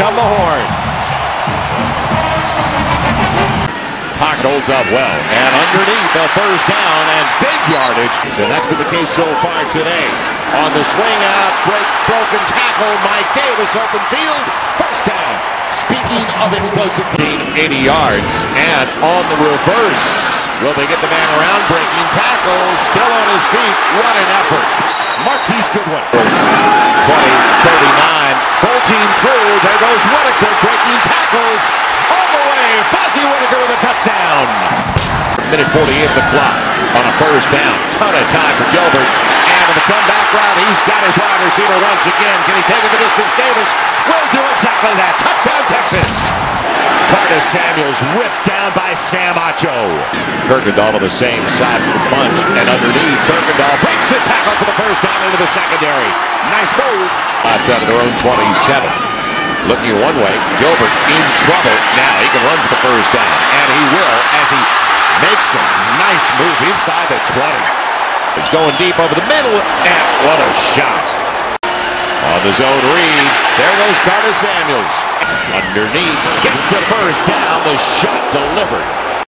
come the horns. Pocket holds up well, and underneath a first down and big yardage. And that's been the case so far today. On the swing out, break, broken tackle, Mike Davis, open field, first down. Speaking of explosive, 80 yards, and on the reverse, will they get the man around? Breaking tackle, still on his feet. What an effort. Goes Whittaker, breaking tackles all the way. Fozzy Whittaker with a touchdown. Minute 48 of the clock on a first down. Ton of time for Gilbert. And in the comeback round, he's got his wide receiver once again. Can he take it the distance? Davis will do exactly that. Touchdown, Texas. Carta-Samuels ripped down by Sam Acho. Kirkendoll on the same side of the bunch. And underneath, Kirkendoll breaks the tackle for the first down into the secondary. Nice move. Outside of their own 27. Looking one way, Gilbert in trouble. Now he can run for the first down. And he will as he makes a nice move inside the 20. He's going deep over the middle. And what a shot. On the zone read. There goes Carta-Samuels. Underneath. Gets the first down. The shot delivered.